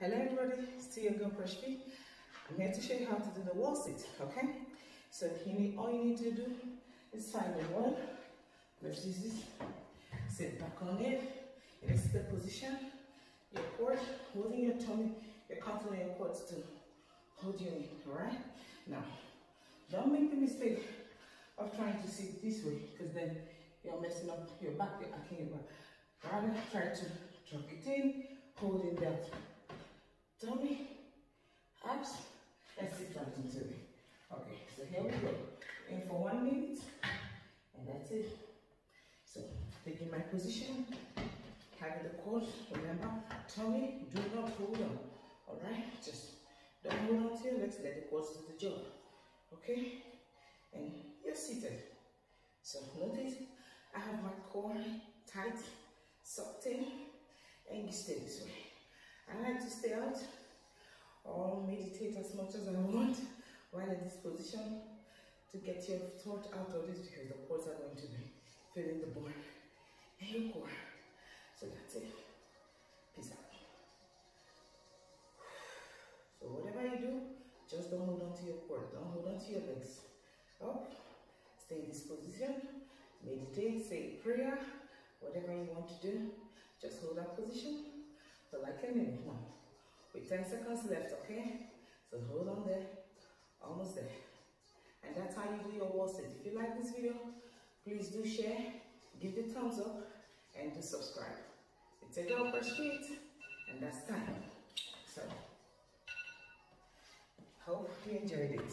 Hello everybody, still your girl Presh Fit. I'm here to show you how to do the wall sit, okay? So you need all you need to do is find the wall. Let's use this. Sit back on it in a sit position. Your core, holding your tummy, your counting your quads to hold you in, alright? Now, don't make the mistake of trying to sit this way because then you're messing up your back, you're your back. Rather try to drop it in, holding that tummy, abs, and sit right into it. Okay, so here we go. In for one minute, and that's it. So, taking my position, having the core, remember, tummy, do not hold on. Alright, just don't hold on to legs, let the cords do the job. Okay, and you're seated. So, notice I have my core tight, sucked in, and you stay this way. Stay out or meditate as much as I want while in this position to get your thought out of this because the cords are going to be filling the bone and your core. So that's it. Peace out. So whatever you do, just don't hold on to your core. Don't hold on to your legs. Up. Stay in this position. Meditate, say prayer, whatever you want to do. Just hold that position for like a minute. With 10 seconds left, okay? So hold on there, almost there. And that's how you do your wall sit. If you like this video, please do share, give the thumbs up, and do subscribe. It's a girl Presh Fit, and that's time. So, hope you enjoyed it.